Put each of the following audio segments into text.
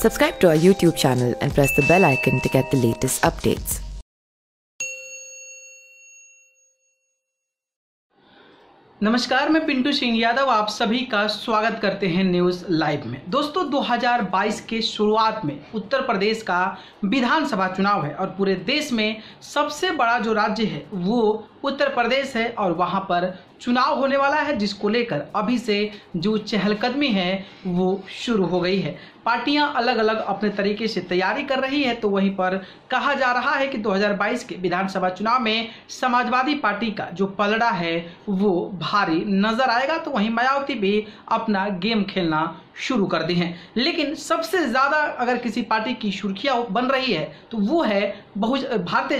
Subscribe to our YouTube channel and press the bell icon to get the latest updates. नमस्कार, मैं पिंटू सिंह यादव, आप सभी का स्वागत करते हैं न्यूज़ लाइव में दोस्तों 2022 के शुरुआत में उत्तर प्रदेश का विधानसभा चुनाव है और पूरे देश में सबसे बड़ा जो राज्य है, वो उत्तर प्रदेश है और वहाँ पर चुनाव होने वाला है, जिसको लेकर अभी से जो चहलकदमी है, वो शुरू हो गई है। पार्टियाँ अलग अलग अपने तरीके से तैयारी कर रही है तो वहीं पर कहा जा रहा है कि 2022 के विधानसभा चुनाव में समाजवादी पार्टी का जो पलड़ा है, वो भारी नज़र आएगा तो वहीं मायावती भी अपना गेम खेलना शुरू कर दी हैं। लेकिन सबसे ज़्यादा अगर किसी पार्टी की सुर्खियाँ बन रही है तो वो है बहु भारतीय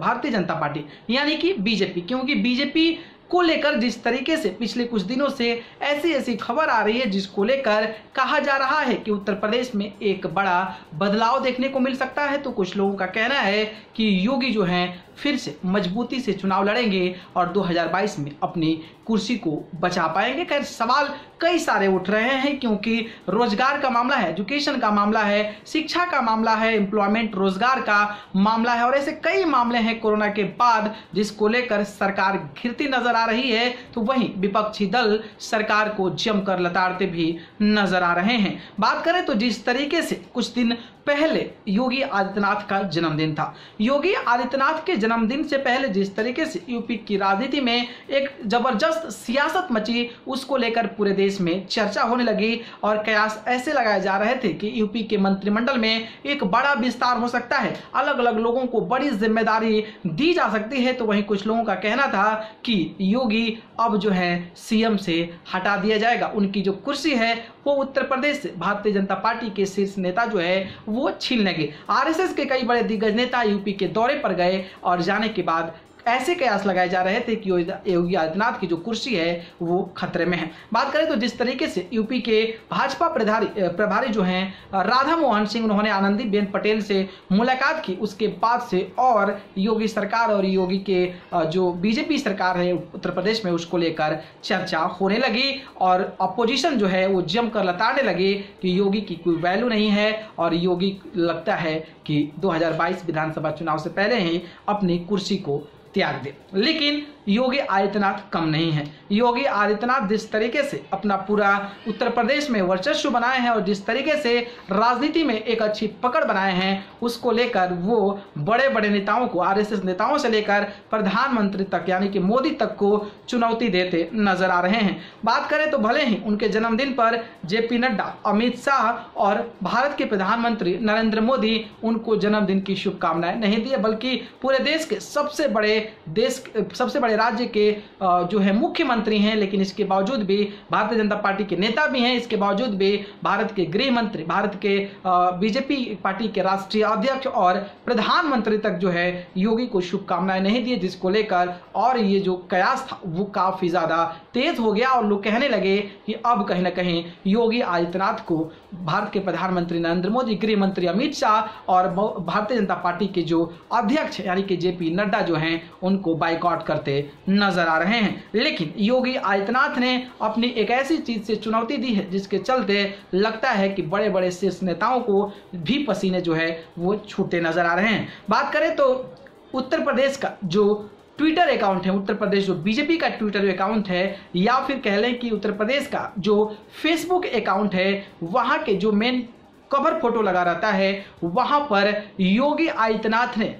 भारतीय जनता पार्टी, यानी कि बीजेपी। क्योंकि बीजेपी को लेकर जिस तरीके से पिछले कुछ दिनों से ऐसी ऐसी खबर आ रही है, जिसको लेकर कहा जा रहा है कि उत्तर प्रदेश में एक बड़ा बदलाव देखने को मिल सकता है तो कुछ लोगों का कहना है कि योगी जो हैं फिर से मजबूती से चुनाव लड़ेंगे और 2022 में अपनी कुर्सी को बचा पाएँगे। खैर, सवाल कई सारे उठ रहे हैं क्योंकि रोज़गार का मामला है एजुकेशन का मामला है, शिक्षा का मामला है एम्प्लॉयमेंट रोज़गार का मामला है और ऐसे कई मामले हैं कोरोना के बाद जिसको लेकर सरकार घिरती नज़र आ रही है। तो वहीं विपक्षी दल सरकार को जमकर लताड़ते भी नज़र आ रहे हैं। बात करें तो जिस तरीके से कुछ दिन पहले योगी आदित्यनाथ का जन्मदिन था। योगी आदित्यनाथ के जन्मदिन से पहले जिस तरीके से यूपी की राजनीति में एक ज़बरदस्त सियासत मची, उसको लेकर पूरे देश में चर्चा होने लगी और कयास ऐसे लगाए जा रहे थे कि यूपी के मंत्रिमंडल में एक बड़ा विस्तार हो सकता है। अलग अलग लोगों को बड़ी ज़िम्मेदारी दी जा सकती है तो वहीं कुछ लोगों का कहना था कि योगी अब जो है, सीएम से हटा दिया जाएगा। उनकी जो कुर्सी है वो उत्तर प्रदेश भारतीय जनता पार्टी के शीर्ष नेता जो है, वो छीन लेंगे आरएसएस के कई बड़े दिग्गज नेता यूपी के दौरे पर गए और जाने के बाद ऐसे कयास लगाए जा रहे थे कि योगी आदित्यनाथ की जो कुर्सी है, वो खतरे में है। बात करें तो जिस तरीके से यूपी के भाजपा प्रभारी जो हैं, राधा मोहन सिंह, उन्होंने आनंदी बेन पटेल से मुलाकात की। उसके बाद से और योगी सरकार और योगी के जो बीजेपी सरकार है, उत्तर प्रदेश में, उसको लेकर चर्चा होने लगी और अपोजिशन जो है, वो जमकर लताड़ने लगे कि योगी की कोई वैल्यू नहीं है और योगी लगता है कि 2022 विधानसभा चुनाव से पहले ही अपनी कुर्सी को त्याग दे। लेकिन योगी आदित्यनाथ कम नहीं है। योगी आदित्यनाथ जिस तरीके से अपना पूरा उत्तर प्रदेश में वर्चस्व बनाए हैं और जिस तरीके से राजनीति में एक अच्छी पकड़ बनाए हैं, उसको लेकर वो बड़े बड़े नेताओं को, आरएसएस नेताओं से लेकर प्रधानमंत्री तक, यानी कि मोदी तक को चुनौती देते नज़र आ रहे हैं। बात करें तो भले ही उनके जन्मदिन पर जेपी नड्डा, अमित शाह और भारत के प्रधानमंत्री नरेंद्र मोदी उनको जन्मदिन की शुभकामनाएँ नहीं दिए, बल्कि पूरे देश के सबसे बड़े देश सबसे बड़े राज्य के जो है मुख्यमंत्री हैं, लेकिन इसके बावजूद भी भारतीय जनता पार्टी के नेता भी हैं। इसके बावजूद भी भारत के गृह मंत्री, भारत के बीजेपी पार्टी के राष्ट्रीय अध्यक्ष और प्रधानमंत्री तक जो है योगी को शुभकामनाएँ नहीं दी जिसको लेकर और ये जो कयास था, वो काफ़ी ज़्यादा तेज हो गया और लोग कहने लगे कि अब कहीं ना कहीं योगी आदित्यनाथ को भारत के प्रधानमंत्री नरेंद्र मोदी, गृह मंत्री अमित शाह और भारतीय जनता पार्टी के जो अध्यक्ष, यानी कि जेपी नड्डा जो हैं उनको बाइकआउट करते नज़र आ रहे हैं। लेकिन योगी आदित्यनाथ ने अपनी एक ऐसी चीज़ से चुनौती दी है, जिसके चलते लगता है कि बड़े बड़े शीर्ष नेताओं को भी पसीने जो है, वो छूटे नज़र आ रहे हैं। बात करें तो उत्तर प्रदेश का जो ट्विटर अकाउंट है, उत्तर प्रदेश जो बीजेपी का ट्विटर अकाउंट है, या फिर कह लें कि उत्तर प्रदेश का जो फेसबुक अकाउंट है, वहाँ के जो मेन कवर फ़ोटो लगा रहता है, वहाँ पर योगी आदित्यनाथ ने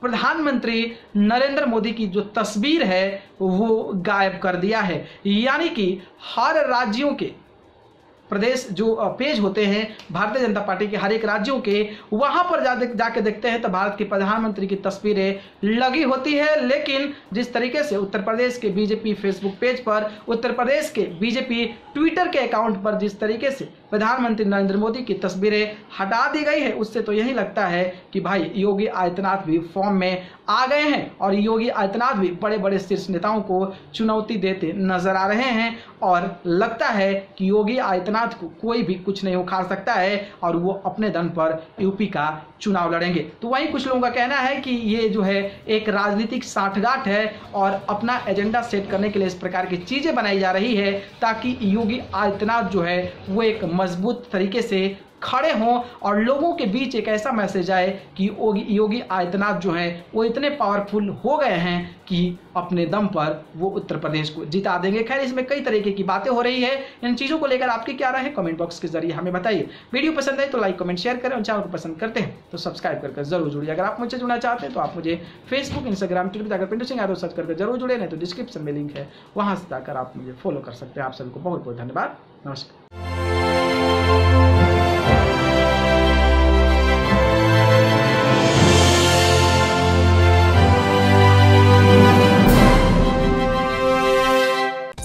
प्रधानमंत्री नरेंद्र मोदी की जो तस्वीर है, वो गायब कर दिया है। यानी कि हर राज्यों के प्रदेश जो पेज होते हैं, भारतीय जनता पार्टी के हर एक राज्यों के, वहाँ पर जा जाके देखते हैं तो भारत के प्रधानमंत्री की तस्वीरें लगी होती है। लेकिन जिस तरीके से उत्तर प्रदेश के बीजेपी फेसबुक पेज पर, उत्तर प्रदेश के बीजेपी ट्विटर के अकाउंट पर जिस तरीके से प्रधानमंत्री नरेंद्र मोदी की तस्वीरें हटा दी गई है, उससे तो यही लगता है कि भाई योगी आदित्यनाथ भी फॉर्म में आ गए हैं और योगी आदित्यनाथ भी बड़े बड़े शीर्ष नेताओं को चुनौती देते नज़र आ रहे हैं। और लगता है कि योगी आदित्यनाथ को कोई भी कुछ नहीं उखाड़ सकता है और वो अपने दम पर यूपी का चुनाव लड़ेंगे। तो वहीं कुछ लोगों का कहना है कि ये जो है एक राजनीतिक साठगांठ है और अपना एजेंडा सेट करने के लिए इस प्रकार की चीज़ें बनाई जा रही है ताकि योगी आदित्यनाथ जो है वो एक मज़बूत तरीके से खड़े हों और लोगों के बीच एक ऐसा मैसेज आए कि योगी आदित्यनाथ जो है, वो इतने पावरफुल हो गए हैं कि अपने दम पर वो उत्तर प्रदेश को जिता देंगे। खैर, इसमें कई तरीके की बातें हो रही है। इन चीज़ों को लेकर आपकी क्या राय है कमेंट बॉक्स के ज़रिए हमें बताइए। वीडियो पसंद है तो लाइक कमेंट शेयर करें और चैनल को पसंद करते हैं तो सब्सक्राइब करके ज़रूर जुड़िए। अगर आप मुझसे जुड़ना चाहते हैं तो आप मुझे फेसबुक इंस्टाग्राम ट्विटर जाकर पिंटू सिंह यादव सर्च करके ज़रूर जुड़े, नहीं तो डिस्क्रिप्शन में लिंक है। वहाँ से जाकर आप मुझे फॉलो कर सकते हैं। आप सभी को बहुत बहुत धन्यवाद। नमस्कार।